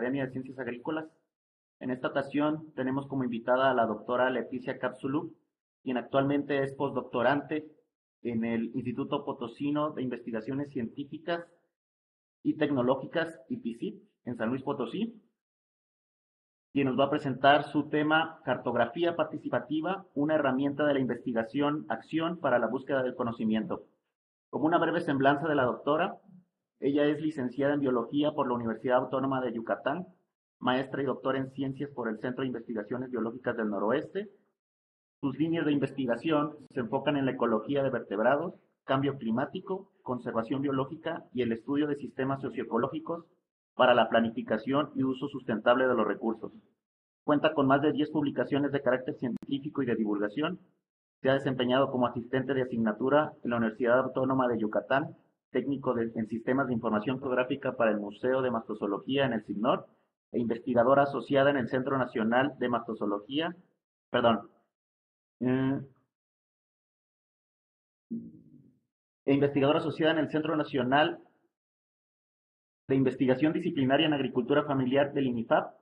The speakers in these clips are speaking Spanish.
Academia de Ciencias Agrícolas. En esta ocasión tenemos como invitada a la doctora Leticia Capsulu, quien actualmente es postdoctorante en el Instituto Potosino de Investigaciones Científicas y Tecnológicas, IPICIT, en San Luis Potosí, quien nos va a presentar su tema Cartografía Participativa, una herramienta de la investigación, acción para la búsqueda del conocimiento. Como una breve semblanza de la doctora, ella es licenciada en Biología por la Universidad Autónoma de Yucatán, maestra y doctora en Ciencias por el Centro de Investigaciones Biológicas del Noroeste. Sus líneas de investigación se enfocan en la ecología de vertebrados, cambio climático, conservación biológica y el estudio de sistemas socioecológicos para la planificación y uso sustentable de los recursos. Cuenta con más de 10 publicaciones de carácter científico y de divulgación. Se ha desempeñado como asistente de asignatura en la Universidad Autónoma de Yucatán técnico en sistemas de información geográfica para el Museo de Mastozoología en el CIGNOR e investigadora asociada en el Centro Nacional de Mastozoología, perdón, eh, e investigadora asociada en el Centro Nacional de Investigación Disciplinaria en Agricultura Familiar del INIFAP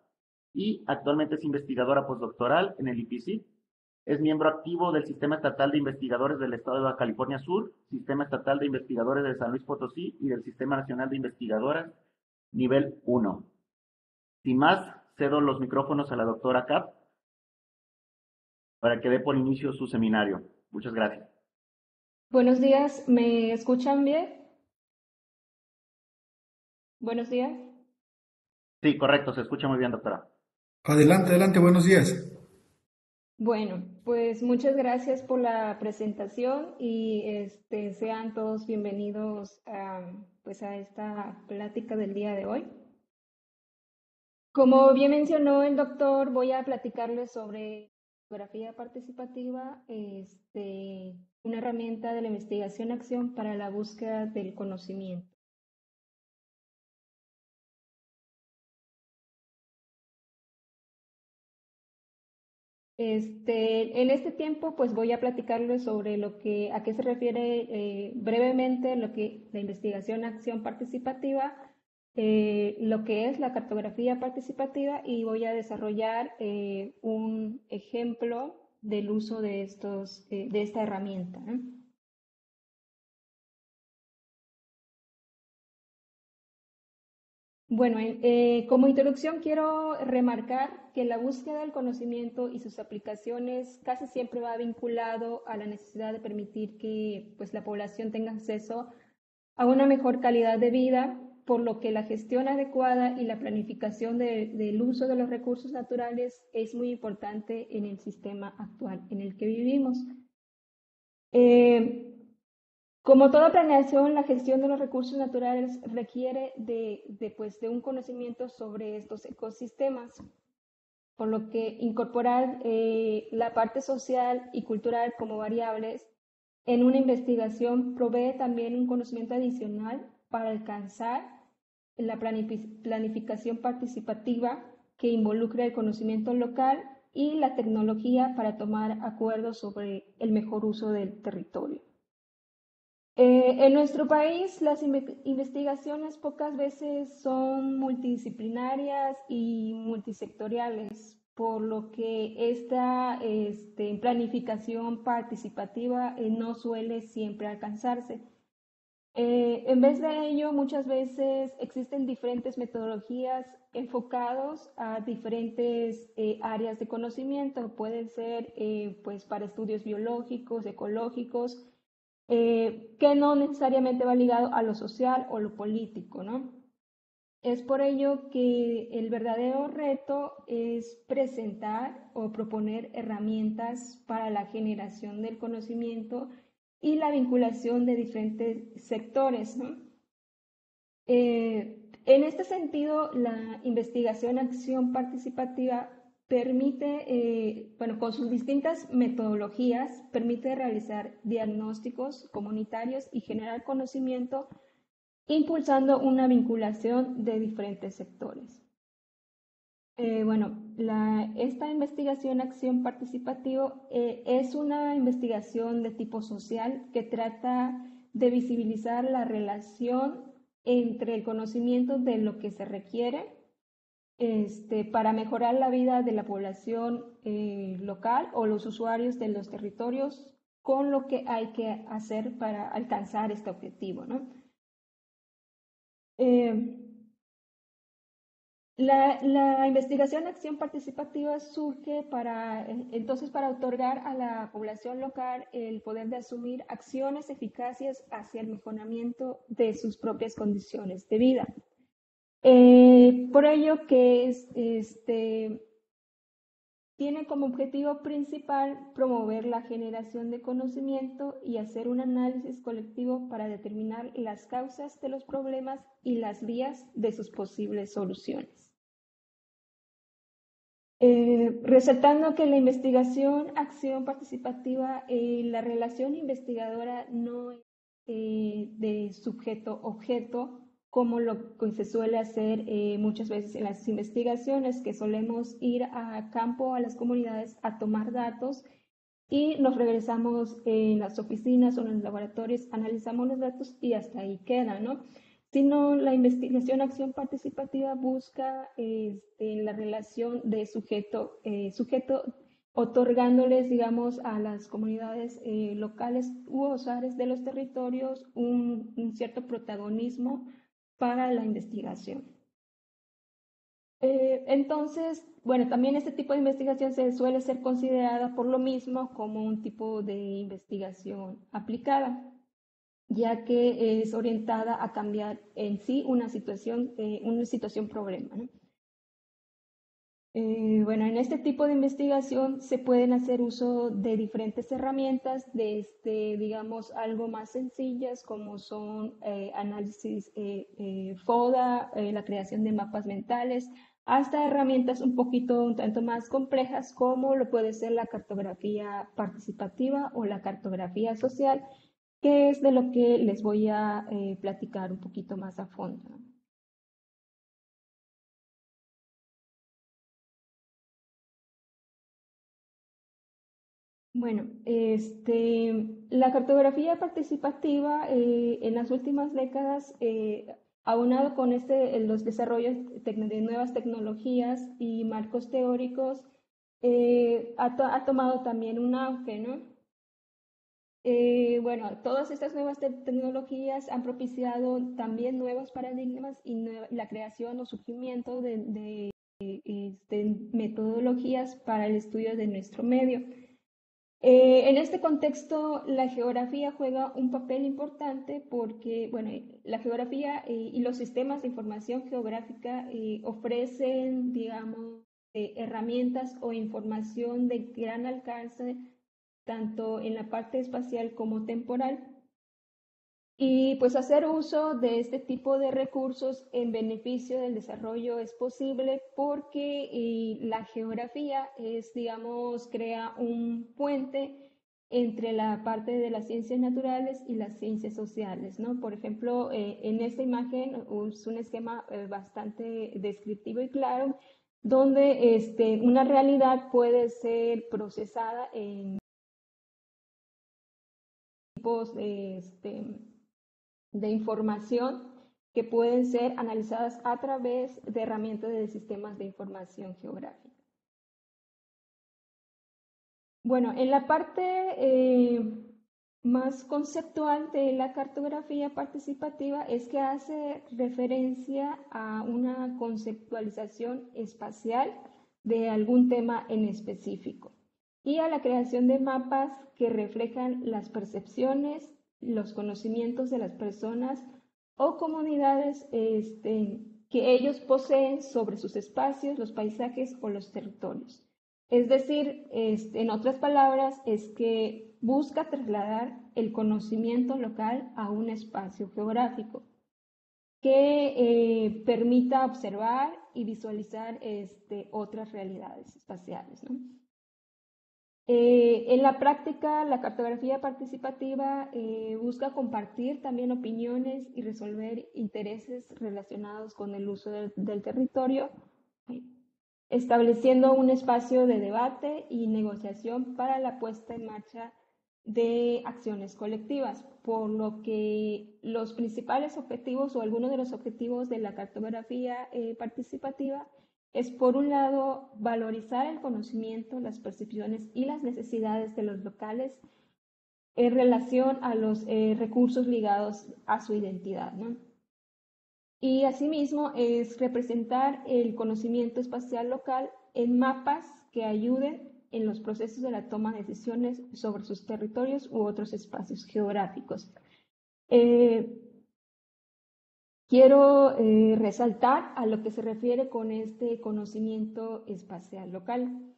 y actualmente es investigadora postdoctoral en el IPC es miembro activo del Sistema Estatal de Investigadores del Estado de Baja California Sur, Sistema Estatal de Investigadores de San Luis Potosí y del Sistema Nacional de Investigadoras nivel 1. Sin más, cedo los micrófonos a la doctora Cap para que dé por inicio su seminario. Muchas gracias. Buenos días, ¿me escuchan bien? Buenos días. Sí, correcto, se escucha muy bien, doctora. Adelante, adelante, buenos días. Bueno, pues muchas gracias por la presentación y este, sean todos bienvenidos a, pues a esta plática del día de hoy. Como bien mencionó el doctor, voy a platicarles sobre fotografía participativa, este, una herramienta de la investigación-acción para la búsqueda del conocimiento. Este, en este tiempo, pues voy a platicarles sobre lo que, a qué se refiere eh, brevemente lo que la investigación acción participativa, eh, lo que es la cartografía participativa y voy a desarrollar eh, un ejemplo del uso de, estos, de esta herramienta. Bueno, eh, como introducción quiero remarcar que la búsqueda del conocimiento y sus aplicaciones casi siempre va vinculado a la necesidad de permitir que pues, la población tenga acceso a una mejor calidad de vida, por lo que la gestión adecuada y la planificación del uso de los recursos naturales es muy importante en el sistema actual en el que vivimos. Eh, como toda planeación, la gestión de los recursos naturales requiere de, pues, de un conocimiento sobre estos ecosistemas, por lo que incorporar eh, la parte social y cultural como variables en una investigación provee también un conocimiento adicional para alcanzar la planificación participativa que involucra el conocimiento local y la tecnología para tomar acuerdos sobre el mejor uso del territorio. Eh, en nuestro país las investigaciones pocas veces son multidisciplinarias y multisectoriales, por lo que esta este, planificación participativa eh, no suele siempre alcanzarse. Eh, en vez de ello, muchas veces existen diferentes metodologías enfocados a diferentes áreas de conocimiento. Pueden ser pues para estudios biológicos, ecológicos, eh, que no necesariamente va ligado a lo social o lo político, ¿no? Es por ello que el verdadero reto es presentar o proponer herramientas para la generación del conocimiento y la vinculación de diferentes sectores. ¿no? Eh, en este sentido, la investigación-acción participativa permite, eh, bueno, con sus distintas metodologías, permite realizar diagnósticos comunitarios y generar conocimiento, impulsando una vinculación de diferentes sectores. Eh, bueno, esta investigación acción participativo eh, es una investigación de tipo social que trata de visibilizar la relación entre el conocimiento de lo que se requiere este, para mejorar la vida de la población eh, local o los usuarios de los territorios con lo que hay que hacer para alcanzar este objetivo. Eh, la, la, investigación acción participativa surge para, entonces, para otorgar a la población local el poder de asumir acciones eficaces hacia el mejoramiento de sus propias condiciones de vida. Eh, por ello que es, este, tiene como objetivo principal promover la generación de conocimiento y hacer un análisis colectivo para determinar las causas de los problemas y las vías de sus posibles soluciones. Eh, resaltando que la investigación, acción participativa, eh, la relación investigadora no es eh, de sujeto-objeto, como lo que se suele hacer eh, muchas veces en las investigaciones, que solemos ir a campo, a las comunidades, a tomar datos y nos regresamos en las oficinas o en los laboratorios, analizamos los datos y hasta ahí queda, ¿no? Sino la investigación acción participativa busca este, la relación de sujeto, eh, sujeto otorgándoles, digamos, a las comunidades eh, locales u osares de los territorios un, un cierto protagonismo para la investigación. Eh, entonces, bueno, también este tipo de investigación se suele ser considerada por lo mismo como un tipo de investigación aplicada, ya que es orientada a cambiar en sí una situación, eh, una situación problema. ¿no? Eh, bueno, en este tipo de investigación se pueden hacer uso de diferentes herramientas, desde, digamos, algo más sencillas como son eh, análisis eh, FODA, la creación de mapas mentales, hasta herramientas un poquito, un tanto más complejas como lo puede ser la cartografía participativa o la cartografía social, que es de lo que les voy a platicar un poquito más a fondo. Bueno, este, la cartografía participativa eh, en las últimas décadas, eh, aunado con este, los desarrollos de nuevas tecnologías y marcos teóricos, eh, ha, tomado también un auge, ¿no? bueno, todas estas nuevas tecnologías han propiciado también nuevos paradigmas y la creación o surgimiento de, de este, metodologías para el estudio de nuestro medio. Eh, en este contexto, la geografía juega un papel importante porque, bueno, la geografía eh, y los sistemas de información geográfica eh, ofrecen, digamos, herramientas o información de gran alcance, tanto en la parte espacial como temporal, y pues hacer uso de este tipo de recursos en beneficio del desarrollo es posible porque la geografía es, digamos, crea un puente entre la parte de las ciencias naturales y las ciencias sociales, ¿no? Por ejemplo, eh, en esta imagen es un esquema eh, bastante descriptivo y claro, donde este, una realidad puede ser procesada en tipos este, de información que pueden ser analizadas a través de herramientas de sistemas de información geográfica. Bueno, en la parte eh, más conceptual de la cartografía participativa es que hace referencia a una conceptualización espacial de algún tema en específico y a la creación de mapas que reflejan las percepciones, los conocimientos de las personas o comunidades este, que ellos poseen sobre sus espacios, los paisajes o los territorios. Es decir, este, en otras palabras, es que busca trasladar el conocimiento local a un espacio geográfico que eh, permita observar y visualizar este, otras realidades espaciales. ¿no? Eh, en la práctica, la cartografía participativa eh, busca compartir también opiniones y resolver intereses relacionados con el uso del, territorio, estableciendo un espacio de debate y negociación para la puesta en marcha de acciones colectivas, por lo que los principales objetivos o algunos de los objetivos de la cartografía eh, participativa es, por un lado, valorizar el conocimiento, las percepciones y las necesidades de los locales en relación a los eh, recursos ligados a su identidad. Y asimismo es representar el conocimiento espacial local en mapas que ayuden en los procesos de la toma de decisiones sobre sus territorios u otros espacios geográficos. Eh, quiero eh, resaltar a lo que se refiere con este conocimiento espacial local.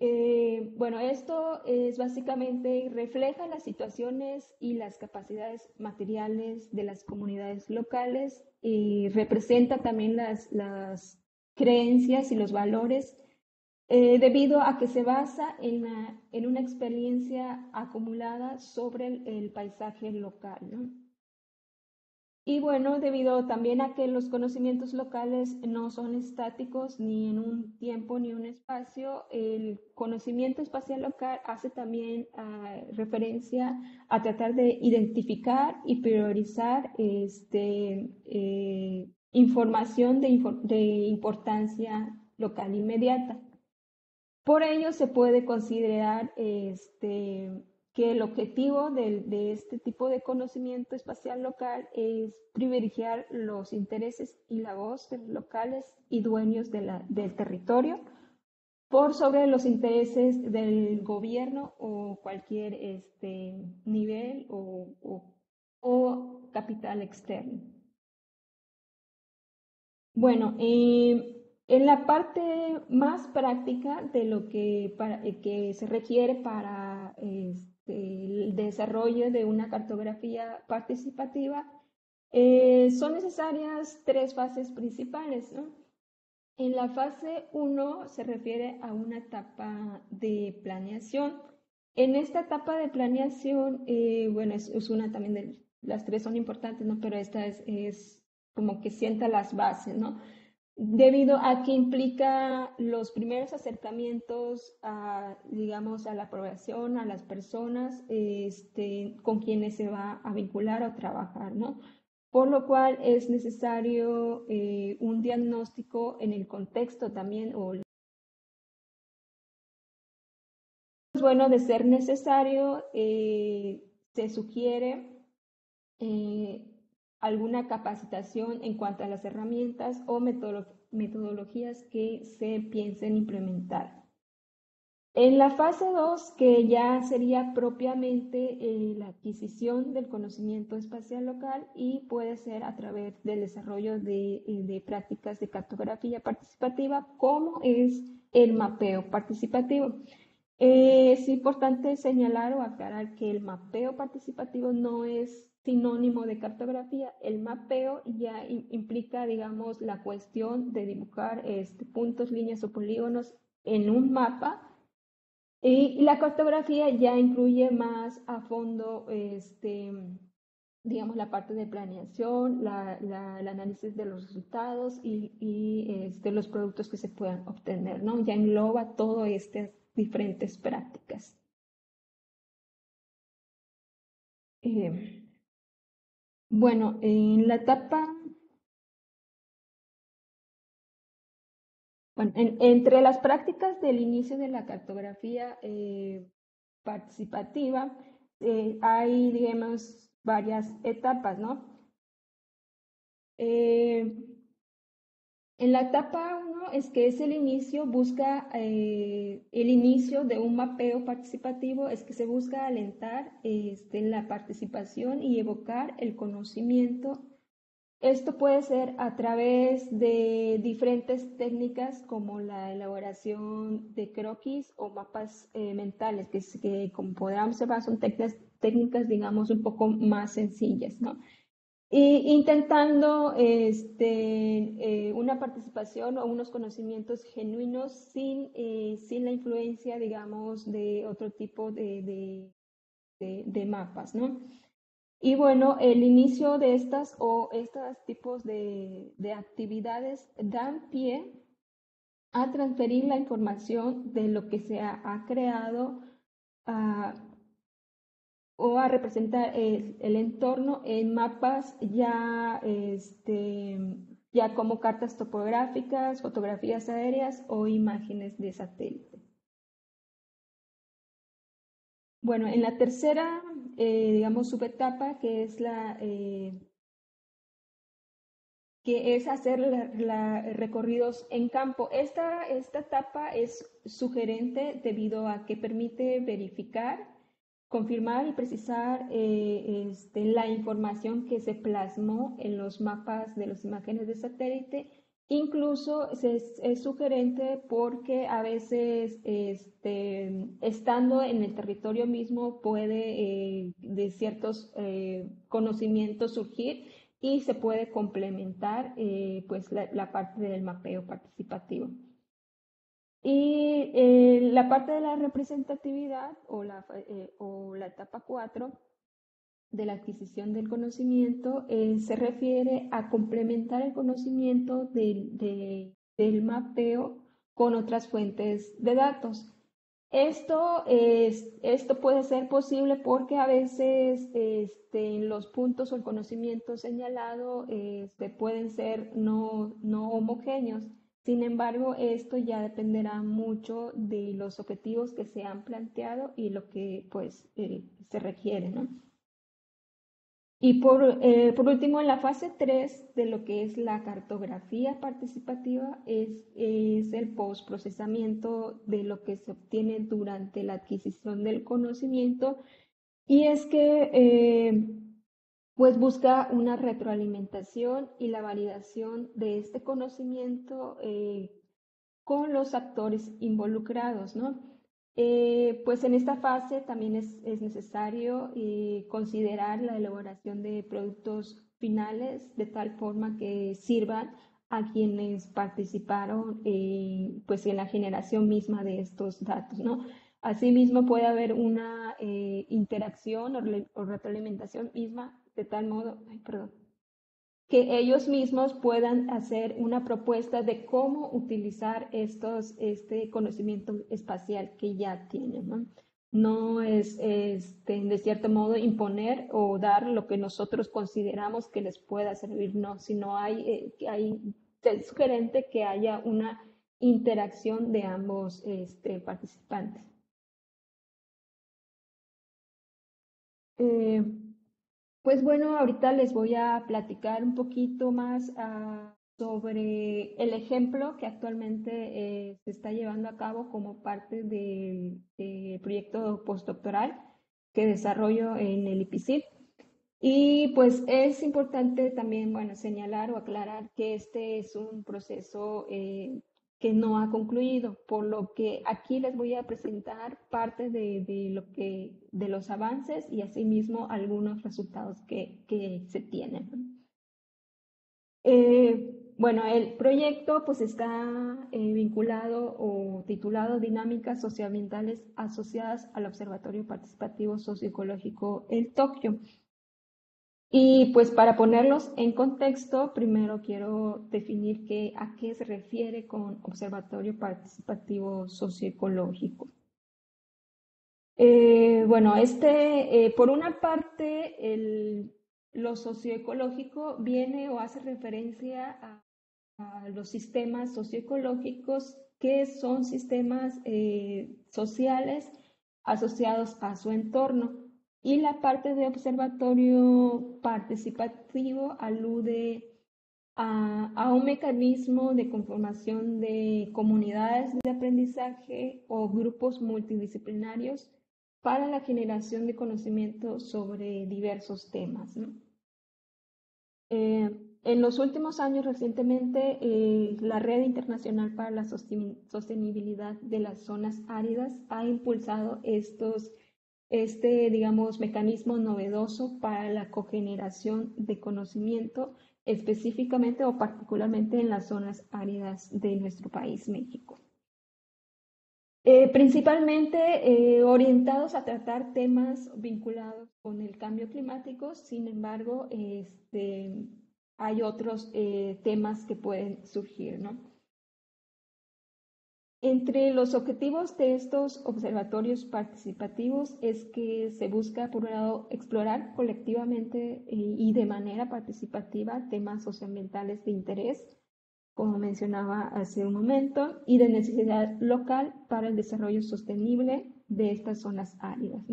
Eh, bueno, esto es básicamente refleja las situaciones y las capacidades materiales de las comunidades locales y representa también las, creencias y los valores eh, debido a que se basa en una experiencia acumulada sobre el, paisaje local. Y bueno, debido también a que los conocimientos locales no son estáticos ni en un tiempo ni un espacio, el conocimiento espacial local hace también ah, referencia a tratar de identificar y priorizar este, eh, información de, de importancia local inmediata. Por ello, se puede considerar este, que el objetivo de, este tipo de conocimiento espacial local es privilegiar los intereses y la voz de los locales y dueños del territorio por sobre los intereses del gobierno o cualquier este, nivel o, capital externo. Bueno, eh, en la parte más práctica de lo que, eh, que se requiere para este, el desarrollo de una cartografía participativa, eh, son necesarias tres fases principales. En la fase 1 se refiere a una etapa de planeación. En esta etapa de planeación, eh, bueno, es, una también de las tres son importantes, ¿no? Pero esta es, es como que sienta las bases, ¿no? Debido a que implica los primeros acercamientos a, digamos, a la aprobación, a las personas este, con quienes se va a vincular o trabajar, ¿no? Por lo cual es necesario eh, un diagnóstico en el contexto también o bueno, de ser necesario, eh, se sugiere eh, alguna capacitación en cuanto a las herramientas o metodologías que se piensen implementar. En la fase 2, que ya sería propiamente eh, la adquisición del conocimiento espacial local y puede ser a través del desarrollo de, eh, prácticas de cartografía participativa, como es el mapeo participativo. Eh, es importante señalar o aclarar que el mapeo participativo no es sinónimo de cartografía. El mapeo ya implica, digamos, la cuestión de dibujar este, puntos, líneas o polígonos en un mapa. Y la cartografía ya incluye más a fondo, este, digamos, la parte de planeación, el análisis de los resultados y, y este, los productos que se puedan obtener, ¿no? Ya engloba todas estas diferentes prácticas. Eh, bueno, en la etapa, bueno, entre las prácticas del inicio de la cartografía eh, participativa, eh, hay, digamos, varias etapas, ¿no? Eh, en la etapa 1 es que es el inicio, busca eh, el inicio de un mapeo participativo, es que se busca alentar este, la participación y evocar el conocimiento. Esto puede ser a través de diferentes técnicas como la elaboración de croquis o mapas eh, mentales, que, que, como podrán observar son técnicas, técnicas, digamos, un poco más sencillas, ¿no? Y intentando este, eh, una participación o unos conocimientos genuinos sin, eh, sin la influencia, digamos, de otro tipo de, de, de, mapas, ¿no? Y bueno, el inicio de estas o estos tipos de, de actividades dan pie a transferir la información de lo que se ha, ha creado a o a representar el, entorno en mapas ya, este, ya como cartas topográficas, fotografías aéreas o imágenes de satélite. Bueno, en la tercera, eh, digamos, subetapa, que es la eh, que es hacer recorridos en campo. Esta, esta etapa es sugerente debido a que permite verificar, confirmar y precisar eh, este, la información que se plasmó en los mapas de las imágenes de satélite. Incluso es, sugerente porque a veces este, estando en el territorio mismo puede eh, de ciertos eh, conocimientos surgir y se puede complementar pues la, parte del mapeo participativo. Y eh, la parte de la representatividad o la, eh, o la etapa 4 de la adquisición del conocimiento se refiere a complementar el conocimiento del mapeo con otras fuentes de datos. Esto, es, esto puede ser posible porque a veces este, los puntos o el conocimiento señalado este, pueden ser no, no homogéneos. Sin embargo, esto ya dependerá mucho de los objetivos que se han planteado y lo que pues, eh, se requiere. ¿no? Y por, eh, por, último, en la fase 3 de lo que es la cartografía participativa es, es el postprocesamiento de lo que se obtiene durante la adquisición del conocimiento y es que eh, pues busca una retroalimentación y la validación de este conocimiento eh, con los actores involucrados, ¿no? Eh, pues en esta fase también es, necesario eh, considerar la elaboración de productos finales de tal forma que sirvan a quienes participaron eh, pues en la generación misma de estos datos, ¿no? Asimismo puede haber una interacción o, o retroalimentación misma de tal modo, ay, perdón, que ellos mismos puedan hacer una propuesta de cómo utilizar estos, este conocimiento espacial que ya tienen. ¿no? no es este, de cierto modo imponer o dar lo que nosotros consideramos que les pueda servir, no, sino hay, eh, hay es sugerente que haya una interacción de ambos este, participantes. Eh, pues bueno, ahorita les voy a platicar un poquito más ah, sobre el ejemplo que actualmente eh, se está llevando a cabo como parte del, proyecto postdoctoral que desarrollo en el IPCID. Y pues es importante también, bueno, señalar o aclarar que este es un proceso eh, que no ha concluido, por lo que aquí les voy a presentar parte de, lo que, de los avances y asimismo algunos resultados que, se tienen. Eh, bueno, el proyecto pues está eh, vinculado o titulado Dinámicas socioambientales asociadas al Observatorio Participativo Socioecológico El Tokio. Y pues para ponerlos en contexto, primero quiero definir qué, a qué se refiere con Observatorio Participativo Socioecológico. Eh, bueno, este, eh, por una parte, el, lo socioecológico viene o hace referencia a, los sistemas socioecológicos que son sistemas eh, sociales asociados a su entorno. Y la parte de observatorio participativo alude a, un mecanismo de conformación de comunidades de aprendizaje o grupos multidisciplinarios para la generación de conocimiento sobre diversos temas. Eh, en los últimos años, recientemente, eh, la Red Internacional para la Sostenibilidad de las Zonas Áridas ha impulsado estos este, digamos, mecanismo novedoso para la cogeneración de conocimiento, específicamente o particularmente en las zonas áridas de nuestro país, México. Eh, principalmente eh, orientados a tratar temas vinculados con el cambio climático, sin embargo, este, hay otros eh, temas que pueden surgir, ¿no? Entre los objetivos de estos observatorios participativos es que se busca, por un lado, explorar colectivamente eh, y de manera participativa temas socioambientales de interés, como mencionaba hace un momento, y de necesidad local para el desarrollo sostenible de estas zonas áridas.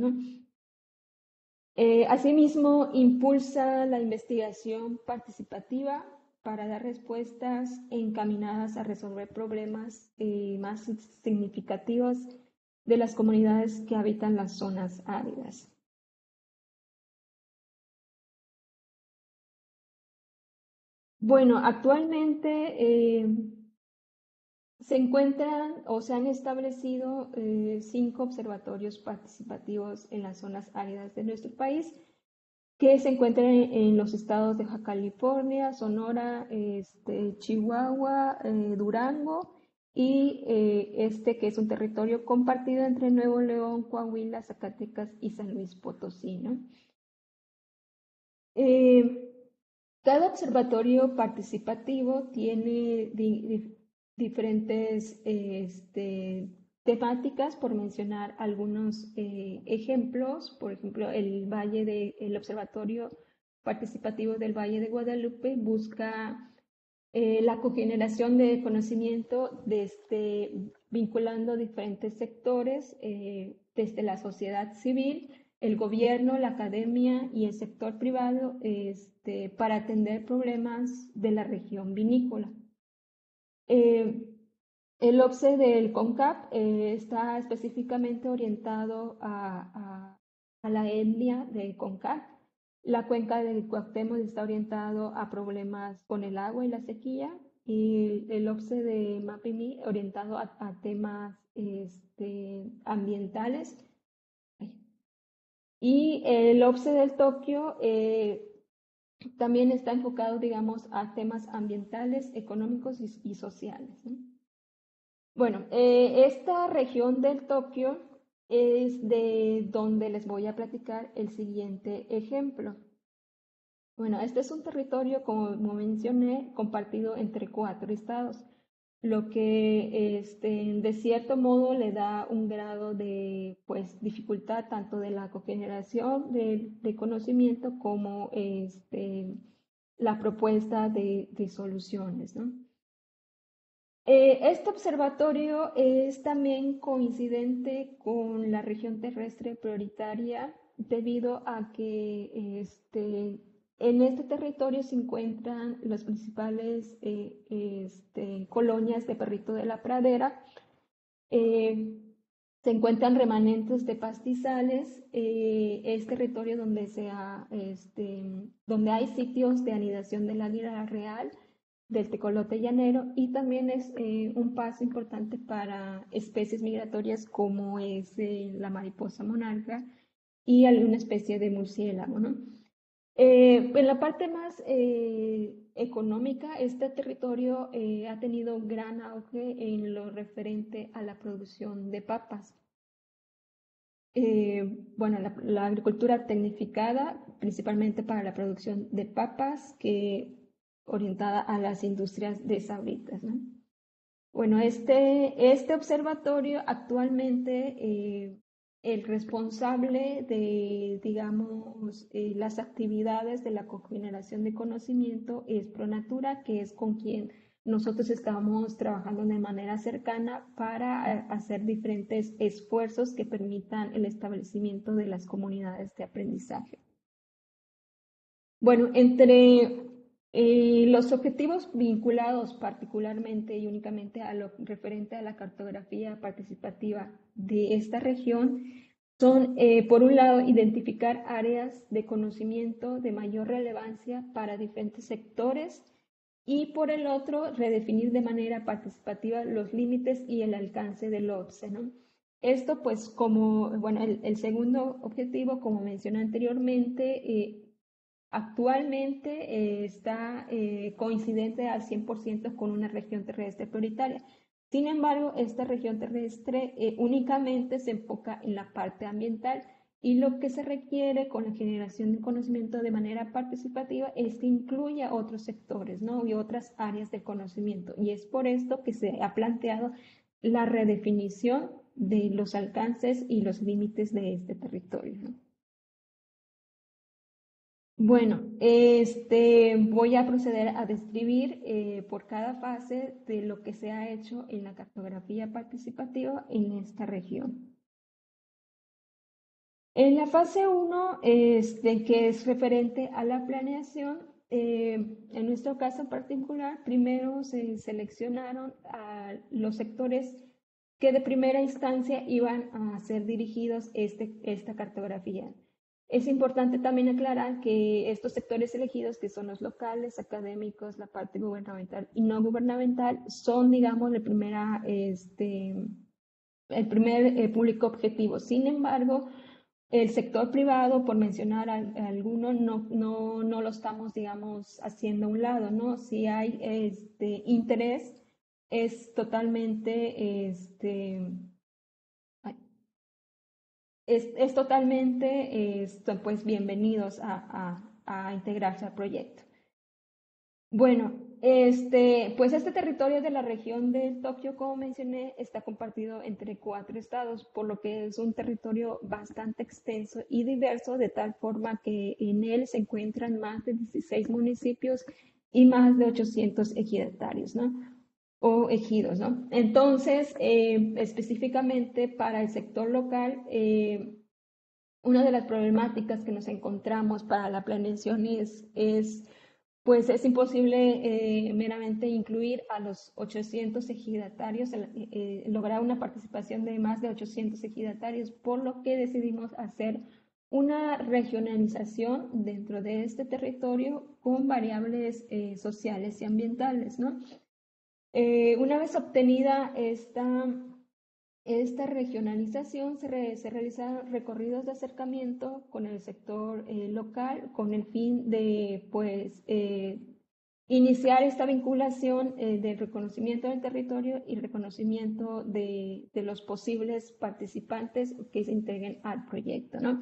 Eh, asimismo, impulsa la investigación participativa para dar respuestas encaminadas a resolver problemas eh, más significativos de las comunidades que habitan las zonas áridas. Bueno, actualmente eh, se encuentran o se han establecido eh, cinco observatorios participativos en las zonas áridas de nuestro país que se encuentran en, los estados de California, Sonora, este, Chihuahua, eh, Durango y eh, este que es un territorio compartido entre Nuevo León, Coahuila, Zacatecas y San Luis Potosí. Eh, cada observatorio participativo tiene diferentes este, temáticas, por mencionar algunos eh, ejemplos, por ejemplo, el Valle de, Observatorio Participativo del Valle de Guadalupe busca eh, la cogeneración de conocimiento desde, vinculando diferentes sectores, eh, desde la sociedad civil, el gobierno, la academia y el sector privado, este, para atender problemas de la región vinícola. El OPSE del CONCAP eh, está específicamente orientado a, la etnia de CONCAP. La cuenca del Cuauhtémoc está orientado a problemas con el agua y la sequía y el OPSE de MAPIMI orientado a, temas este, ambientales. Y el OPSE del Tokio eh, también está enfocado, digamos, a temas ambientales, económicos y, sociales. Bueno, eh, esta región del Tokio es de donde les voy a platicar el siguiente ejemplo. Bueno, este es un territorio, como mencioné, compartido entre cuatro estados, lo que este, de cierto modo le da un grado de pues, dificultad tanto de la cogeneración de, conocimiento como este, la propuesta de, de soluciones. ¿no? Eh, este observatorio es también coincidente con la región terrestre prioritaria debido a que este, en este territorio se encuentran las principales eh, este, colonias de perrito de la pradera. Eh, se encuentran remanentes de pastizales. es territorio donde, este, donde hay sitios de anidación de la águila real del tecolote llanero y también es eh, un paso importante para especies migratorias como es eh, la mariposa monarca y alguna especie de murciélago. ¿no? Eh, en la parte más económica, este territorio ha tenido gran auge en lo referente a la producción de papas. bueno, la, la agricultura tecnificada, principalmente para la producción de papas, que orientada a las industrias de sabritas. ¿no? Bueno, este, este observatorio actualmente, eh, el responsable de, digamos, eh, las actividades de la cogeneración de conocimiento es Pronatura, que es con quien nosotros estamos trabajando de manera cercana para eh, hacer diferentes esfuerzos que permitan el establecimiento de las comunidades de aprendizaje. Bueno, entre eh, los objetivos vinculados particularmente y únicamente a lo referente a la cartografía participativa de esta región son, eh, por un lado, identificar áreas de conocimiento de mayor relevancia para diferentes sectores y por el otro, redefinir de manera participativa los límites y el alcance del OPSE. Esto, pues, como, bueno, el, segundo objetivo, como mencioné anteriormente, eh, Actualmente eh, está eh, coincidente al 100% con una región terrestre prioritaria. Sin embargo, esta región terrestre eh, únicamente se enfoca en la parte ambiental y lo que se requiere con la generación de conocimiento de manera participativa es que incluya otros sectores ¿no? y otras áreas de conocimiento. Y es por esto que se ha planteado la redefinición de los alcances y los límites de este territorio. Bueno, este, voy a proceder a describir eh, por cada fase de lo que se ha hecho en la cartografía participativa en esta región. En la fase 1, este, que es referente a la planeación, eh, en nuestro caso particular, primero se seleccionaron los sectores que de primera instancia iban a ser dirigidos este, esta cartografía. Es importante también aclarar que estos sectores elegidos, que son los locales, académicos, la parte gubernamental y no gubernamental, son, digamos, el, primera, este, el primer eh, público objetivo. Sin embargo, el sector privado, por mencionar a, alguno, no, no, no, lo estamos, digamos, haciendo a un lado, ¿no? Si hay este, interés, es totalmente este, es, totalmente pues bienvenidos a, integrarse al proyecto. Bueno, este, pues este territorio de la región de Tokio, como mencioné, está compartido entre cuatro estados, por lo que es un territorio bastante extenso y diverso, de tal forma que en él se encuentran más de 16 municipios y más de 800 ejidatarios, ¿no? O ejidos, ¿no? Entonces, eh, específicamente para el sector local, eh, una de las problemáticas que nos encontramos para la planeación es, es pues es imposible eh, meramente incluir a los 800 ejidatarios, lograr una participación de más de 800 ejidatarios, por lo que decidimos hacer una regionalización dentro de este territorio con variables sociales y ambientales, ¿no? Eh, una vez obtenida esta, esta regionalización, se, realizaron recorridos de acercamiento con el sector eh, local con el fin de pues, eh, iniciar esta vinculación del reconocimiento del territorio y reconocimiento de, de, los posibles participantes que se integren al proyecto. ¿no?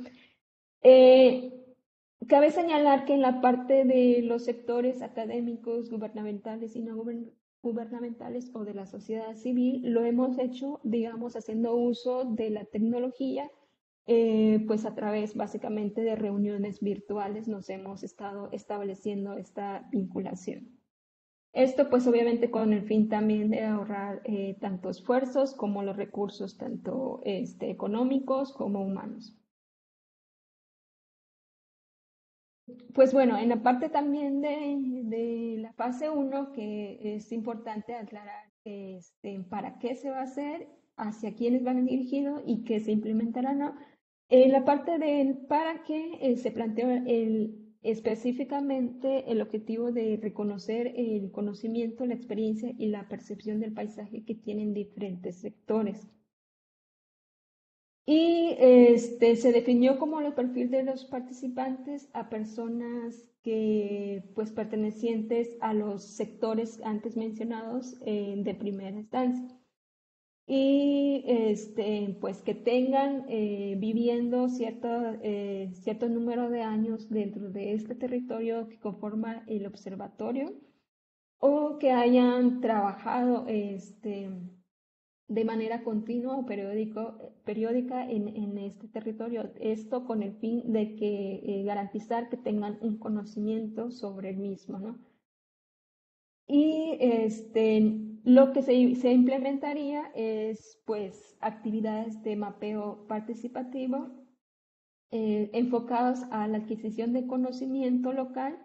Cabe señalar que en la parte de los sectores académicos, gubernamentales y no gubernamentales o de la sociedad civil, lo hemos hecho, digamos, haciendo uso de la tecnología, eh, pues a través básicamente de reuniones virtuales nos hemos estado estableciendo esta vinculación. Esto pues obviamente con el fin también de ahorrar eh, tanto esfuerzos como los recursos tanto este, económicos como humanos. Pues bueno, en la parte también de, la fase 1, que es importante aclarar este, para qué se va a hacer, hacia quiénes van dirigidos y qué se implementará, ¿no? En la parte del para qué eh, se planteó específicamente el objetivo de reconocer el conocimiento, la experiencia y la percepción del paisaje que tienen diferentes sectores. Y este, se definió como el perfil de los participantes a personas que, pues, pertenecientes a los sectores antes mencionados eh, de primera instancia. Y este, pues que tengan eh, viviendo cierto, eh, cierto número de años dentro de este territorio que conforma el observatorio o que hayan trabajado este, de manera continua o periódico, periódica en, en, este territorio. Esto con el fin de que eh, garantizar que tengan un conocimiento sobre el mismo, ¿no? Y este, lo que se, se implementaría es, pues, actividades de mapeo participativo eh, enfocadas a la adquisición de conocimiento local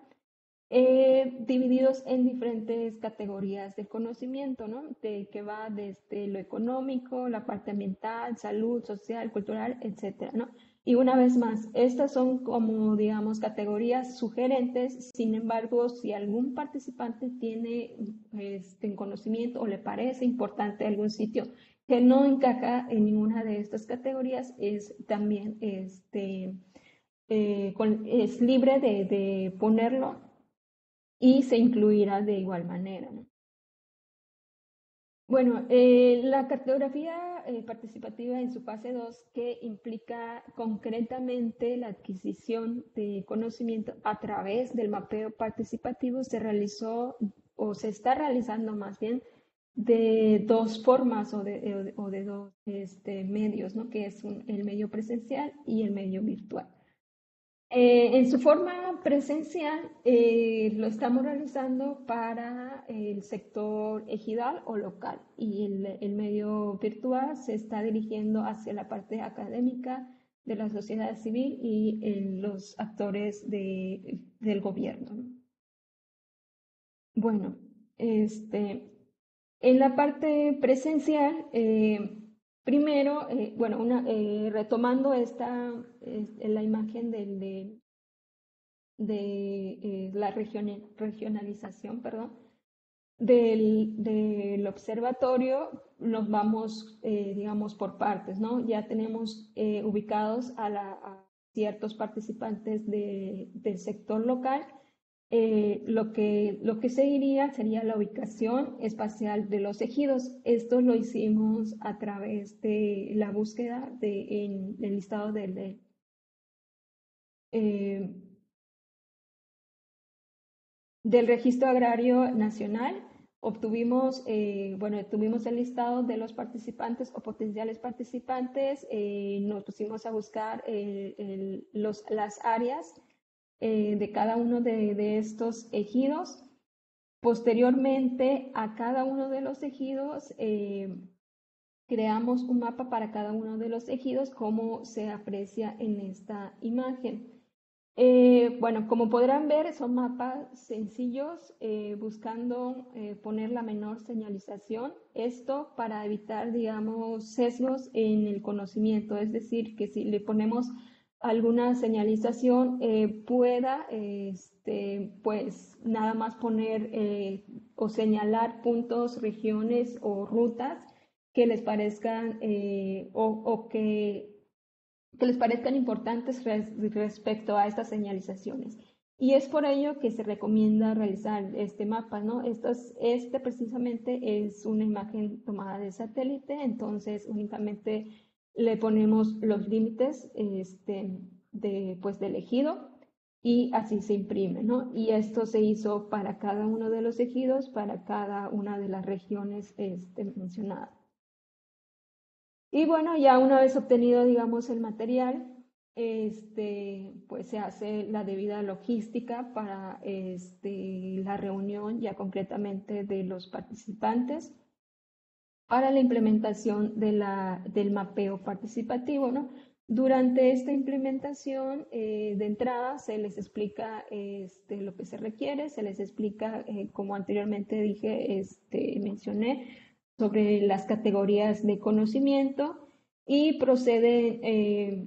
eh, divididos en diferentes categorías de conocimiento, ¿no? De, que va desde lo económico, la parte ambiental, salud, social, cultural, etcétera, ¿no? Y una vez más, estas son como, digamos, categorías sugerentes, sin embargo, si algún participante tiene este, conocimiento o le parece importante algún sitio que no encaja en ninguna de estas categorías, es también este, eh, es libre de, de ponerlo y se incluirá de igual manera. Bueno, eh, la cartografía eh, participativa en su fase 2, que implica concretamente la adquisición de conocimiento a través del mapeo participativo, se realizó o se está realizando más bien de dos formas o de, o de dos este, medios, ¿no? que es el medio presencial y el medio virtual. Eh, en su forma presencial eh, lo estamos realizando para el sector ejidal o local y el, medio virtual se está dirigiendo hacia la parte académica de la sociedad civil y los actores de, del gobierno. Bueno, este, en la parte presencial, eh, primero, eh, bueno, eh, retomando esta, la imagen de, la regionalización, perdón, del, observatorio, nos vamos, digamos, por partes, ¿no? Ya tenemos ubicados a, ciertos participantes de, del sector local eh, lo, que, lo que seguiría sería la ubicación espacial de los ejidos. Esto lo hicimos a través de la búsqueda de, en el listado del, eh, del Registro Agrario Nacional. Obtuvimos, eh, bueno, tuvimos el listado de los participantes o potenciales participantes. nos pusimos a buscar los, las áreas eh, de cada uno de, estos ejidos. Posteriormente, a cada uno de los ejidos, eh, creamos un mapa para cada uno de los ejidos, como se aprecia en esta imagen. Eh, bueno, como podrán ver, son mapas sencillos, buscando poner la menor señalización. Esto para evitar, digamos, sesgos en el conocimiento, es decir, que si le ponemos alguna señalización eh, pueda, este, pues nada más poner eh, o señalar puntos, regiones o rutas que les parezcan eh, o, que, que, les parezcan importantes respecto a estas señalizaciones. Y es por ello que se recomienda realizar este mapa, ¿no? Esto este precisamente es una imagen tomada de satélite, entonces únicamente le ponemos los límites este, de, pues, del ejido y así se imprime, ¿no? Y esto se hizo para cada uno de los ejidos, para cada una de las regiones este, mencionadas. Y bueno, ya una vez obtenido, digamos, el material, este, pues se hace la debida logística para este, la reunión ya concretamente de los participantes para la implementación de la, del mapeo participativo. ¿no? Durante esta implementación, eh, de entrada, se les explica este, lo que se requiere, se les explica, eh, como anteriormente dije, este, mencioné, sobre las categorías de conocimiento y procede, eh,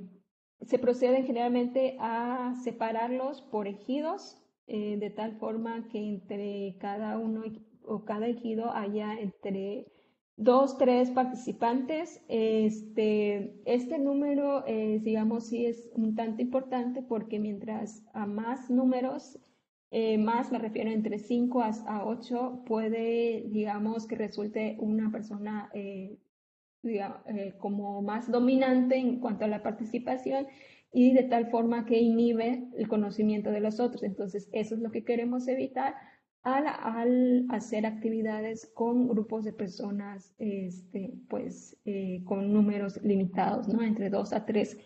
se procede generalmente a separarlos por ejidos, de tal forma que entre cada uno o cada ejido haya entre dos, tres participantes. Este, este número, eh, digamos, sí es un tanto importante porque mientras a más números, eh, más me refiero entre 5 a 8, puede, digamos, que resulte una persona eh, como más dominante en cuanto a la participación y de tal forma que inhibe el conocimiento de los otros. Entonces, eso es lo que queremos evitar al, hacer actividades con grupos de personas, este, pues, eh, con números limitados, ¿no? Entre dos a tres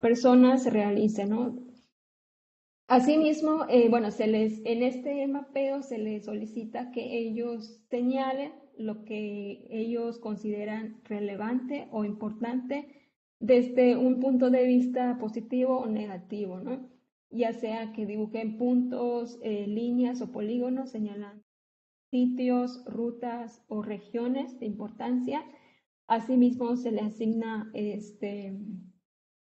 personas se realiza, ¿no? Asimismo, eh, bueno, se les, en este mapeo se les solicita que ellos señalen lo que ellos consideran relevante o importante desde un punto de vista positivo o negativo, ¿no? Ya sea que dibujen puntos, eh, líneas o polígonos señalando sitios, rutas o regiones de importancia. Asimismo, se le asigna este,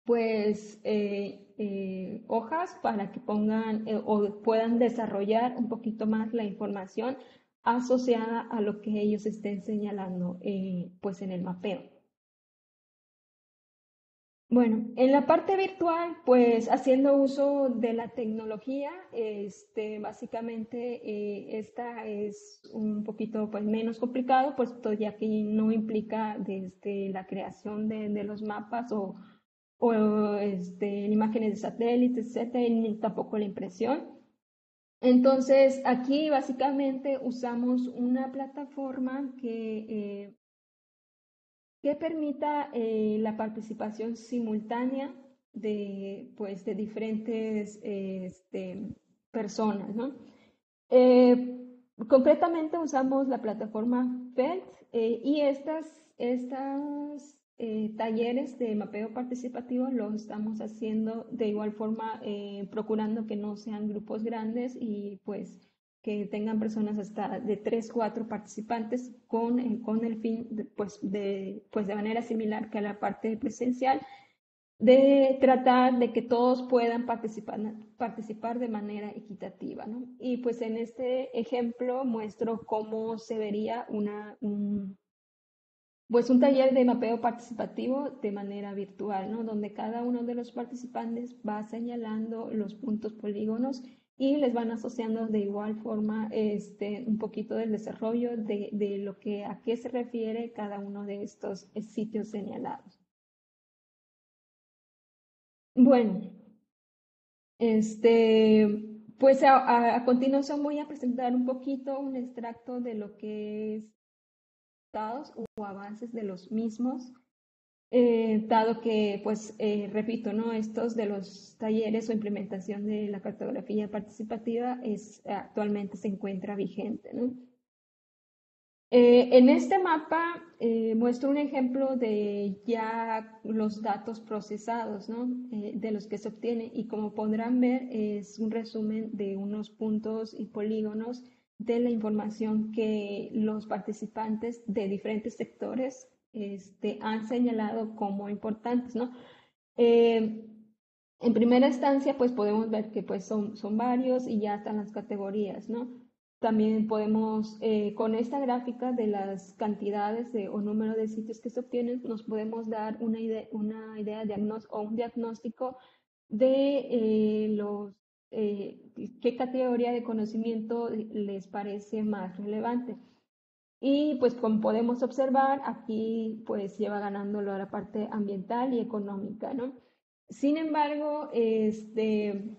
pues, eh, eh, hojas para que pongan o puedan desarrollar un poquito más la información asociada a lo que ellos estén señalando pues, en el mapeo. Bueno, en la parte virtual, pues haciendo uso de la tecnología, este, básicamente eh, esta es un poquito pues, menos complicado, puesto ya que no implica desde la creación de, los mapas o, o este, imágenes de satélites, etcétera, ni tampoco la impresión. Entonces, aquí básicamente usamos una plataforma que, eh, que permita eh, la participación simultánea de, pues, de diferentes este, personas. ¿no? Eh, concretamente usamos la plataforma FED y estas, eh, talleres de mapeo participativo los estamos haciendo de igual forma, eh, procurando que no sean grupos grandes y pues que tengan personas hasta de tres, cuatro participantes con, eh, con el fin, de, pues, de, pues de manera similar que a la parte presencial, de tratar de que todos puedan participar, participar de manera equitativa. ¿no? Y pues en este ejemplo muestro cómo se vería una, un, pues un taller de mapeo participativo de manera virtual, ¿no? Donde cada uno de los participantes va señalando los puntos polígonos y les van asociando de igual forma este, un poquito del desarrollo de, de lo que a qué se refiere cada uno de estos sitios señalados. Bueno, este, pues a, continuación voy a presentar un poquito un extracto de lo que es o avances de los mismos, eh, dado que, pues, eh, repito, ¿no? Estos de los talleres o implementación de la cartografía participativa es, actualmente se encuentra vigente, ¿no? Eh, en este mapa muestro un ejemplo de ya los datos procesados, ¿no? de los que se obtiene y como podrán ver es un resumen de unos puntos y polígonos de la información que los participantes de diferentes sectores este, han señalado como importantes, ¿no? Eh, en primera instancia, pues podemos ver que pues son, son varios y ya están las categorías, ¿no? También podemos, eh, con esta gráfica de las cantidades de, o número de sitios que se obtienen, nos podemos dar una idea, una idea o un diagnóstico de eh, los eh, qué categoría de conocimiento les parece más relevante. Y pues como podemos observar, aquí pues lleva ganando la parte ambiental y económica, ¿no? Sin embargo, este,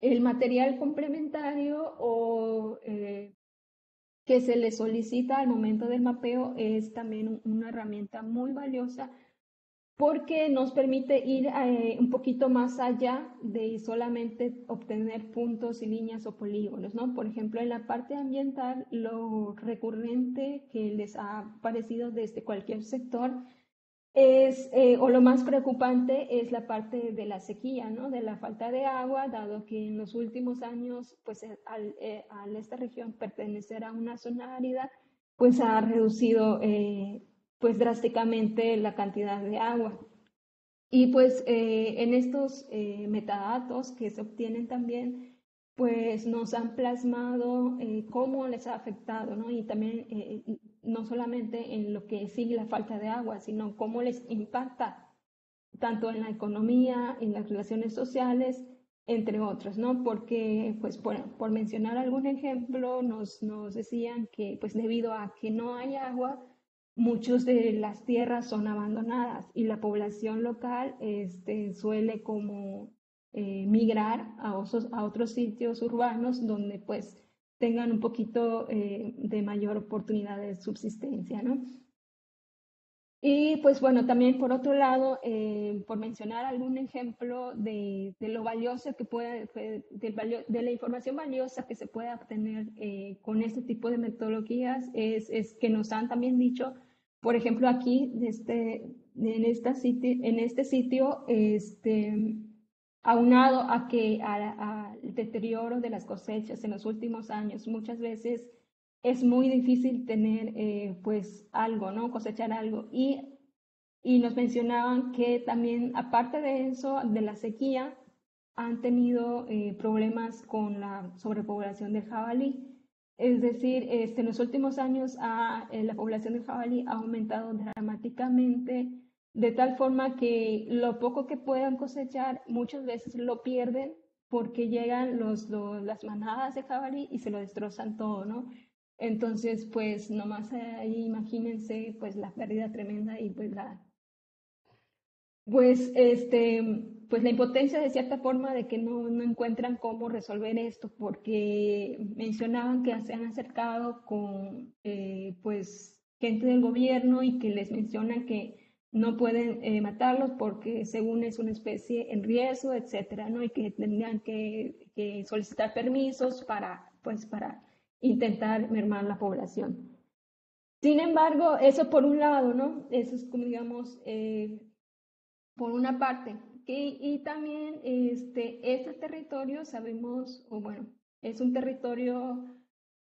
el material complementario o eh, que se le solicita al momento del mapeo es también una herramienta muy valiosa porque nos permite ir eh, un poquito más allá de solamente obtener puntos y líneas o polígonos, ¿no? Por ejemplo, en la parte ambiental, lo recurrente que les ha parecido desde cualquier sector es, eh, o lo más preocupante es la parte de la sequía, ¿no? De la falta de agua, dado que en los últimos años, pues al, eh, esta región pertenecer a una zona árida, pues ha reducido pues drásticamente la cantidad de agua. Y pues eh, en estos eh, metadatos que se obtienen también, pues nos han plasmado eh, cómo les ha afectado, ¿no? Y también no solamente en lo que sigue la falta de agua, sino cómo les impacta tanto en la economía, en las relaciones sociales, entre otros, ¿no? Porque, pues, por mencionar algún ejemplo, nos, nos decían que, pues, debido a que no hay agua, muchas de las tierras son abandonadas y la población local este, suele como eh, migrar a, a otros sitios urbanos donde pues tengan un poquito eh, de mayor oportunidad de subsistencia, ¿no? Y pues bueno, también por otro lado, eh, por mencionar algún ejemplo de, de lo valioso que puede, de, de, la información valiosa que se puede obtener con este tipo de metodologías, es, es que nos han también dicho por ejemplo, aquí, este, en, esta sitio, en este sitio, este, aunado a que al deterioro de las cosechas en los últimos años, muchas veces es muy difícil tener eh, pues algo, ¿no? Cosechar algo. Y, y nos mencionaban que también, aparte de eso, de la sequía, han tenido eh, problemas con la sobrepoblación del jabalí. Es decir, este, en los últimos años eh, la población de jabalí ha aumentado dramáticamente, de tal forma que lo poco que puedan cosechar muchas veces lo pierden porque llegan los, las manadas de jabalí y se lo destrozan todo, ¿no? Entonces, pues nomás ahí imagínense pues la pérdida tremenda y pues la... Pues este, pues la impotencia de cierta forma de que no, no, encuentran cómo resolver esto, porque mencionaban que se han acercado con eh, pues gente del gobierno y que les mencionan que no pueden eh, matarlos porque según es una especie en riesgo, etcétera, ¿no? Y que tendrían que, que, solicitar permisos para, pues, para intentar mermar la población. Sin embargo, eso por un lado, ¿no? Eso es como digamos, eh, por una parte. Y también este, este territorio, sabemos, o bueno, es un territorio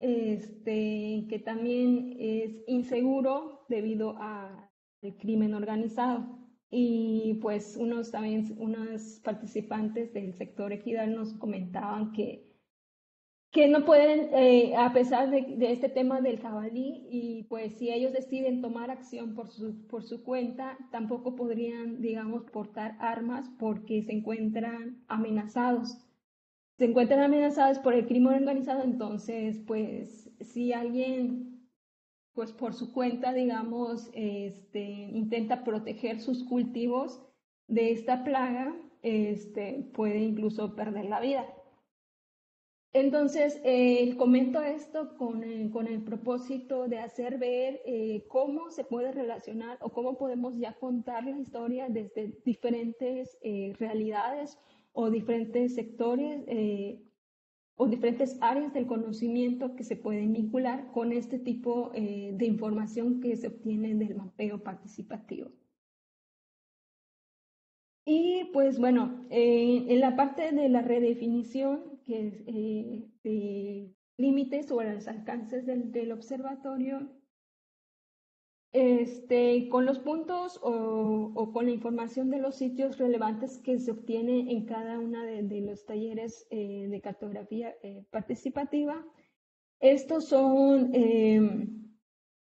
este, que también es inseguro debido al crimen organizado. Y pues unos también, unos participantes del sector ejidal nos comentaban que que no pueden, eh, a pesar de, este tema del jabalí, y pues si ellos deciden tomar acción por su, por su cuenta, tampoco podrían, digamos, portar armas porque se encuentran amenazados. Se encuentran amenazados por el crimen organizado, entonces, pues, si alguien, pues por su cuenta, digamos, este, intenta proteger sus cultivos de esta plaga, este, puede incluso perder la vida. Entonces, eh, comento esto con el, con el, propósito de hacer ver eh, cómo se puede relacionar o cómo podemos ya contar la historia desde diferentes eh, realidades o diferentes sectores o diferentes áreas del conocimiento que se pueden vincular con este tipo de información que se obtiene del mapeo participativo. Y pues bueno, en la parte de la redefinición que eh, de límites o los alcances del, del, observatorio, este, con los puntos o, o, con la información de los sitios relevantes que se obtiene en cada uno de, de, los talleres eh, de cartografía eh, participativa. Estos son, em,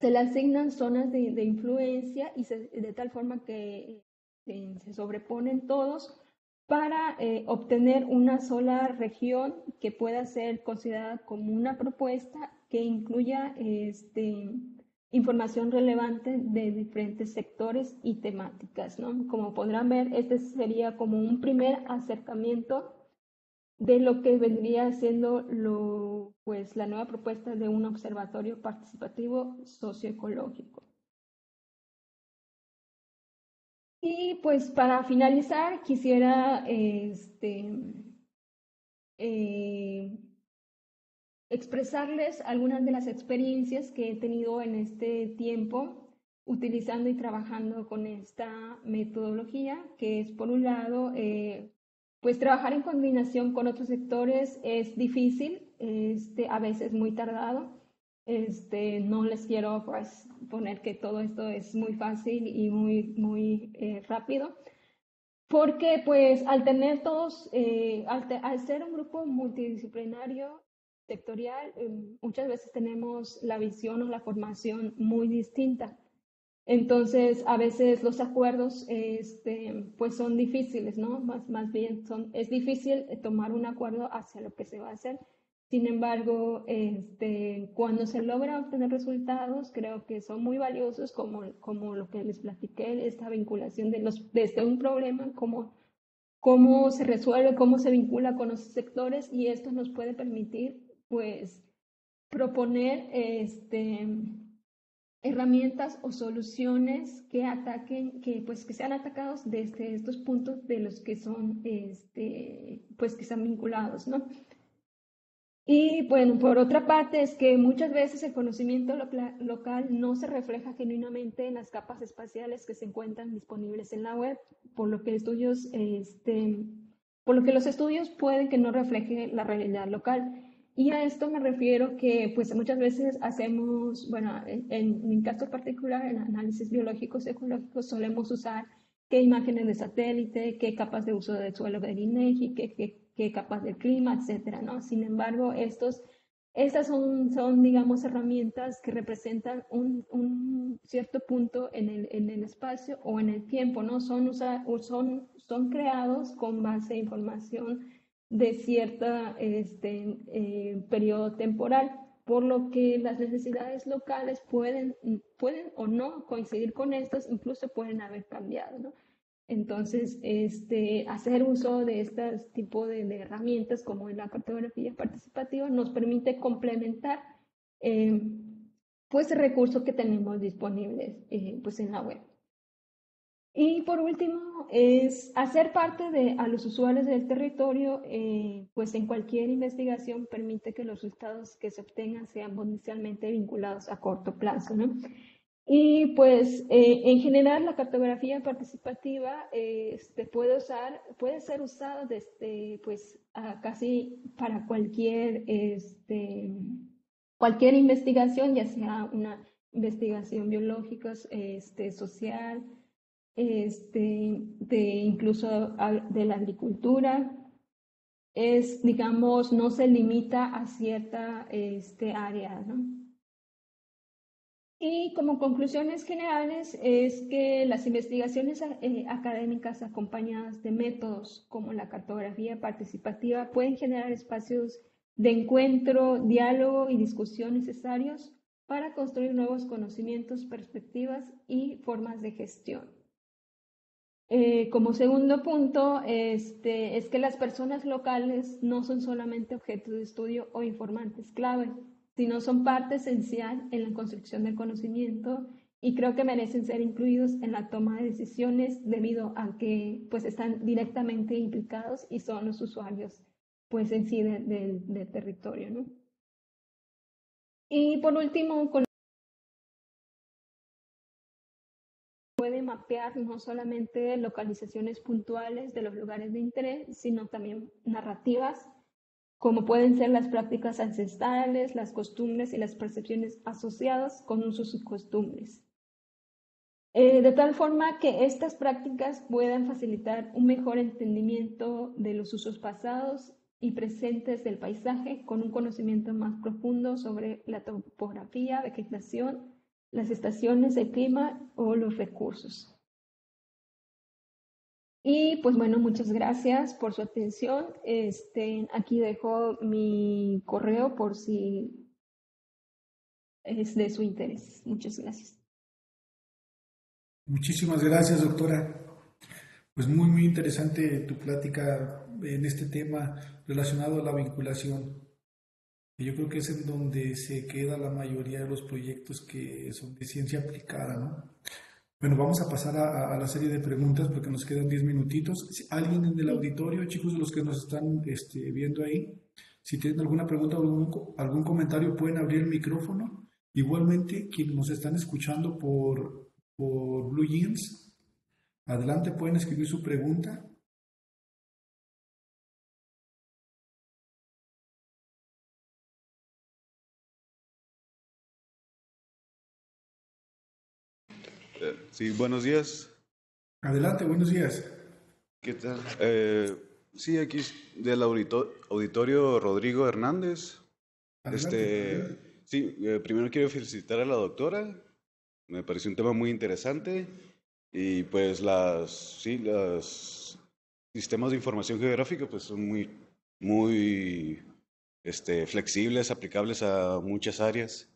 se le asignan zonas de, de influencia y se, de tal forma que eh, se sobreponen todos para eh, obtener una sola región que pueda ser considerada como una propuesta que incluya este, información relevante de diferentes sectores y temáticas. Como podrán ver, este sería como un primer acercamiento de lo que vendría siendo pues, la nueva propuesta de un observatorio participativo socioecológico. Y pues para finalizar, quisiera este, eh, expresarles algunas de las experiencias que he tenido en este tiempo utilizando y trabajando con esta metodología, que es por un lado, eh, pues trabajar en combinación con otros sectores es difícil, este, a veces muy tardado. Este, no les quiero pues, poner que todo esto es muy fácil y muy, muy eh, rápido, porque pues al tener todos, eh, al, ser un grupo multidisciplinario, sectorial, eh, muchas veces tenemos la visión o la formación muy distinta. Entonces, a veces los acuerdos este, pues son difíciles, ¿no? Más, más bien son, es difícil tomar un acuerdo hacia lo que se va a hacer. Sin embargo, este, cuando se logra obtener resultados, creo que son muy valiosos, como, como lo que les platiqué, esta vinculación de los, desde un problema, cómo, cómo se resuelve, cómo se vincula con los sectores, y esto nos puede permitir, pues, proponer este, herramientas o soluciones que ataquen, que pues que sean atacados desde estos puntos de los que son, este, pues que están vinculados, ¿no? Y bueno, por otra parte es que muchas veces el conocimiento local no se refleja genuinamente en las capas espaciales que se encuentran disponibles en la web, por lo que estudios, este, por lo que los estudios pueden que no reflejen la realidad local. Y a esto me refiero que pues muchas veces hacemos, bueno, en, mi caso particular, en análisis biológicos ecológicos solemos usar qué imágenes de satélite, qué capas de uso del suelo del INEGI, qué, qué que capaz del clima, etcétera, ¿no? Sin embargo, estos, estas son, son, digamos, herramientas que representan un, cierto punto en el, en el, espacio o en el tiempo, ¿no? Son, son, son creados con base a información de cierto este, eh, periodo temporal, por lo que las necesidades locales pueden, pueden o no coincidir con estas, incluso pueden haber cambiado, ¿no? Entonces, este, hacer uso de este tipo de, herramientas como la cartografía participativa nos permite complementar eh, pues el recurso que tenemos disponibles eh, pues en la web. Y por último, es hacer parte de a los usuarios del territorio, eh, pues en cualquier investigación permite que los resultados que se obtengan sean potencialmente vinculados a corto plazo, ¿no? Y pues eh, en general la cartografía participativa este, puede, usar, puede ser usada desde, pues, casi para cualquier, este, cualquier investigación, ya sea una investigación biológica, este, social, este, de incluso de la agricultura. Es, digamos, no se limita a cierta este, área, ¿no? Y como conclusiones generales es que las investigaciones eh, académicas acompañadas de métodos como la cartografía participativa pueden generar espacios de encuentro, diálogo y discusión necesarios para construir nuevos conocimientos, perspectivas y formas de gestión. Eh, como segundo punto, este, es que las personas locales no son solamente objetos de estudio o informantes clave, sino son parte esencial en la construcción del conocimiento y creo que merecen ser incluidos en la toma de decisiones debido a que pues están directamente implicados y son los usuarios pues en sí del territorio. ¿no? Y por último, con puede mapear no solamente localizaciones puntuales de los lugares de interés, sino también narrativas como pueden ser las prácticas ancestrales, las costumbres y las percepciones asociadas con usos y costumbres. Eh, de tal forma que estas prácticas puedan facilitar un mejor entendimiento de los usos pasados y presentes del paisaje con un conocimiento más profundo sobre la topografía, vegetación, las estaciones, el clima o los recursos. Y pues bueno, muchas gracias por su atención. Este, aquí dejo mi correo por si es de su interés. Muchas gracias. Muchísimas gracias, doctora. Pues muy, muy interesante tu plática en este tema relacionado a la vinculación. Yo creo que es en donde se queda la mayoría de los proyectos que son de ciencia aplicada, ¿no? Bueno, vamos a pasar a, la serie de preguntas porque nos quedan 10 minutitos. ¿Alguien en el auditorio, chicos, los que nos están este, viendo ahí, si tienen alguna pregunta o algún, algún, comentario, pueden abrir el micrófono. Igualmente, quienes nos están escuchando por, por Blue Jeans, adelante pueden escribir su pregunta Sí, buenos días. Adelante, buenos días. ¿Qué tal? Eh, sí, aquí del auditorio Rodrigo Hernández. este, sí, eh, primero quiero felicitar a la doctora. Me pareció un tema muy interesante y pues las, sí, los sistemas de información geográfica pues son muy, muy este, flexibles, aplicables a muchas áreas.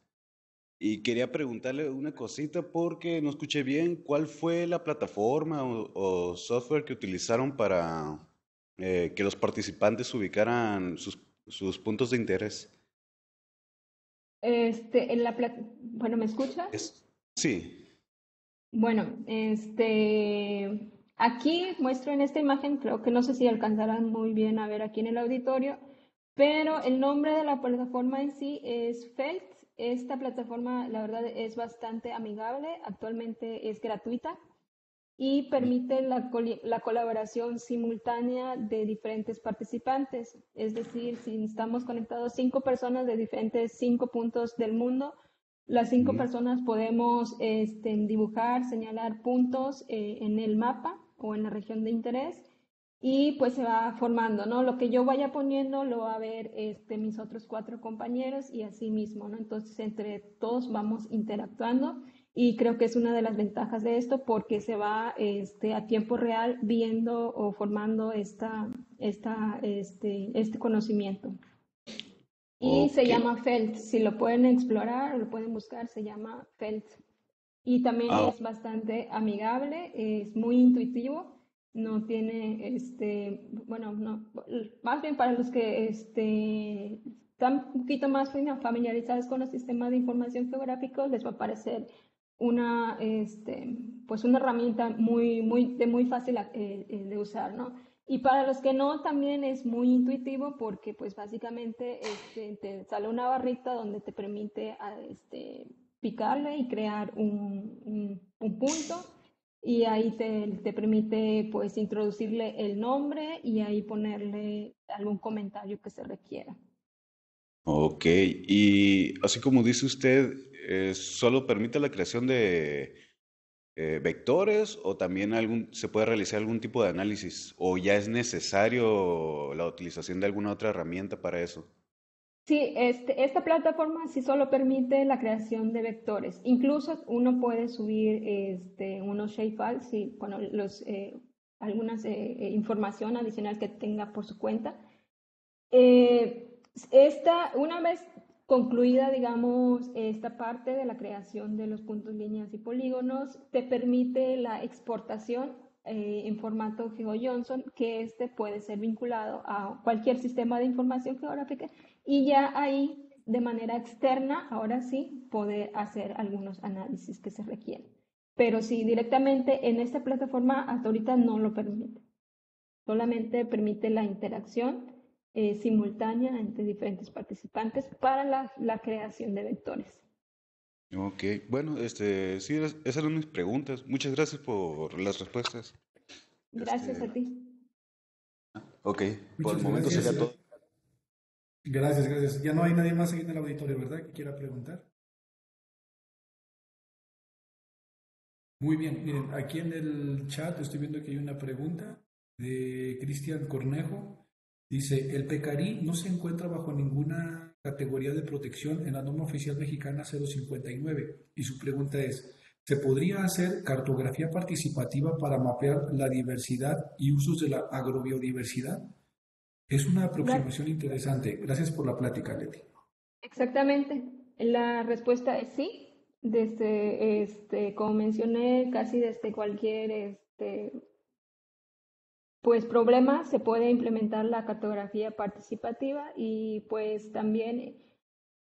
Y quería preguntarle una cosita porque no escuché bien. ¿Cuál fue la plataforma o, software que utilizaron para eh, que los participantes ubicaran sus, sus puntos de interés? Este, en la bueno, ¿me escucha? sí. Bueno, este, aquí muestro en esta imagen, creo que no sé si alcanzarán muy bien a ver aquí en el auditorio, pero el nombre de la plataforma en sí es Felt esta plataforma, la verdad, es bastante amigable. Actualmente es gratuita y permite la, colaboración simultánea de diferentes participantes. Es decir, si estamos conectados cinco personas de diferentes cinco puntos del mundo, las cinco personas podemos este, dibujar, señalar puntos eh, en el mapa o en la región de interés y pues se va formando, ¿no? Lo que yo vaya poniendo lo va a ver este, mis otros cuatro compañeros y así mismo, ¿no? Entonces entre todos vamos interactuando y creo que es una de las ventajas de esto porque se va este, a tiempo real viendo o formando esta, esta, este, este conocimiento. Y se llama FELT, si lo pueden explorar o lo pueden buscar, se llama FELT. Y también ah. es bastante amigable, es muy intuitivo no tiene, este, bueno, no, más bien para los que este, están un poquito más familiarizados con los sistemas de información geográfico, les va a parecer una, este, pues una herramienta muy, muy, de muy fácil eh, eh, de usar, ¿no? Y para los que no, también es muy intuitivo porque pues básicamente este, te sale una barrita donde te permite este, picarle y crear un, un, punto y ahí te, te, permite pues introducirle el nombre y ahí ponerle algún comentario que se requiera. Ok, y así como dice usted, eh, ¿solo permite la creación de eh, vectores o también algún, se puede realizar algún tipo de análisis o ya es necesario la utilización de alguna otra herramienta para eso? Sí, este, esta plataforma sí solo permite la creación de vectores. Incluso uno puede subir este, unos shapefiles, y bueno, los, eh, algunas eh, información adicional que tenga por su cuenta. esta, una vez Concluida, digamos, esta parte de la creación de los puntos, líneas y polígonos, te permite la exportación eh, en formato GeoJohnson, que este puede ser vinculado a cualquier sistema de información geográfica y ya ahí, de manera externa, ahora sí, poder hacer algunos análisis que se requieren. Pero si directamente en esta plataforma hasta ahorita no lo permite. Solamente permite la interacción eh, simultánea entre diferentes participantes para la, la, creación de vectores. Ok, bueno, este, sí, esas eran mis preguntas. Muchas gracias por las respuestas. Gracias este, a ti. Ok, por el momento sería todo. Gracias, gracias. Ya no hay nadie más aquí en el auditorio, ¿verdad? Que quiera preguntar. Muy bien, miren, aquí en el chat estoy viendo que hay una pregunta de Cristian Cornejo. Dice, el pecarí no se encuentra bajo ninguna categoría de protección en la norma oficial mexicana 059 y su pregunta es, ¿se podría hacer cartografía participativa para mapear la diversidad y usos de la agrobiodiversidad? Es una aproximación interesante. Gracias por la plática, Leti. Exactamente. La respuesta es sí. Desde, este, como mencioné, casi desde cualquier este, pues problema se puede implementar la cartografía participativa y pues también,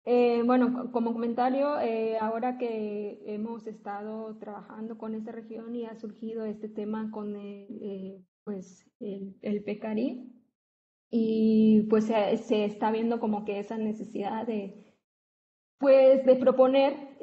eh, bueno, como comentario, eh, ahora que hemos estado trabajando con esta región y ha surgido este tema con el, eh, pues el, el PECARI y pues se, está viendo como que esa necesidad de, pues de proponer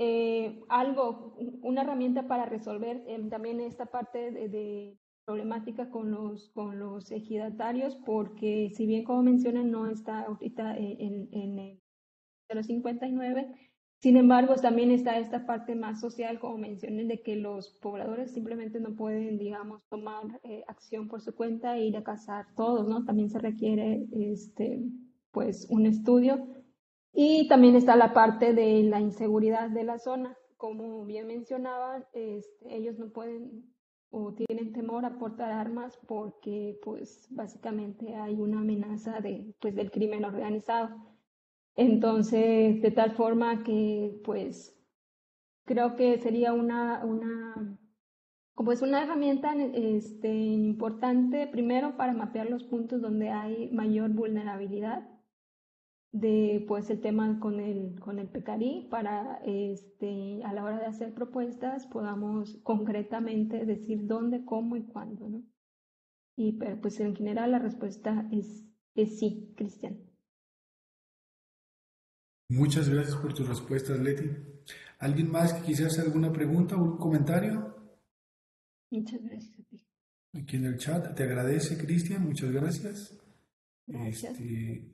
algo, una herramienta para resolver también esta parte de, problemática con los, con los ejidatarios porque si bien como mencionan no está ahorita en, en, el 059, sin embargo también está esta parte más social como mencioné de que los pobladores simplemente no pueden digamos tomar eh, acción por su cuenta e ir a cazar todos, ¿no? También se requiere este pues un estudio y también está la parte de la inseguridad de la zona como bien mencionaban, este, ellos no pueden o tienen temor a portar armas porque pues básicamente hay una amenaza de, pues, del crimen organizado. Entonces, de tal forma que pues creo que sería una, una, como una herramienta este, importante primero para mapear los puntos donde hay mayor vulnerabilidad de pues el tema con el con el PECARI para este a la hora de hacer propuestas podamos concretamente decir dónde, cómo y cuándo, ¿no? Y pero pues en general la respuesta es, es sí, Cristian. Muchas gracias por tus respuestas, Leti. ¿Alguien más que quisiera hacer alguna pregunta o un comentario? Muchas gracias a ti. Aquí en el chat te agradece, Cristian, muchas gracias. Gracias. Este,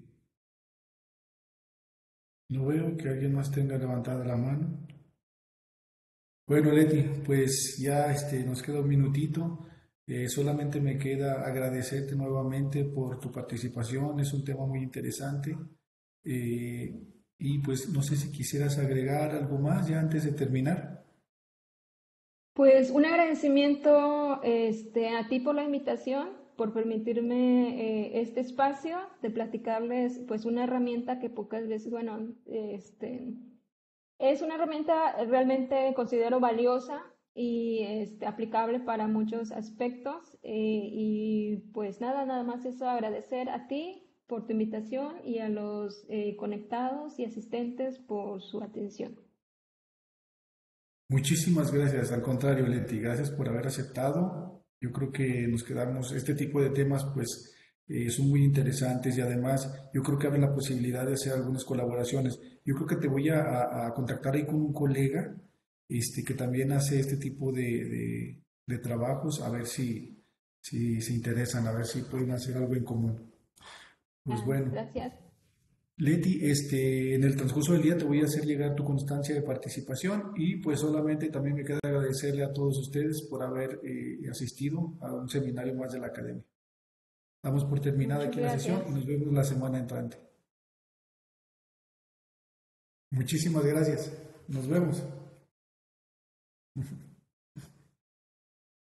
no veo que alguien más tenga levantada la mano. Bueno, Leti, pues ya este, nos queda un minutito. Eh, solamente me queda agradecerte nuevamente por tu participación. Es un tema muy interesante. Eh, y pues no sé si quisieras agregar algo más ya antes de terminar. Pues un agradecimiento este, a ti por la invitación por permitirme eh, este espacio de platicarles pues una herramienta que pocas veces, bueno, este, es una herramienta realmente considero valiosa y este, aplicable para muchos aspectos. Eh, y pues nada, nada más eso, agradecer a ti por tu invitación y a los eh, conectados y asistentes por su atención. Muchísimas gracias, al contrario, Leti, gracias por haber aceptado. Yo creo que nos quedamos, este tipo de temas pues eh, son muy interesantes y además yo creo que abre la posibilidad de hacer algunas colaboraciones. Yo creo que te voy a, contactar ahí con un colega este, que también hace este tipo de, de, trabajos, a ver si, si se interesan, a ver si pueden hacer algo en común. Pues ah, bueno. Gracias. Leti, este, en el transcurso del día te voy a hacer llegar tu constancia de participación y pues solamente también me queda agradecerle a todos ustedes por haber eh, asistido a un seminario más de la academia. Damos por terminada aquí la sesión y nos vemos la semana entrante. Muchísimas gracias. Nos vemos.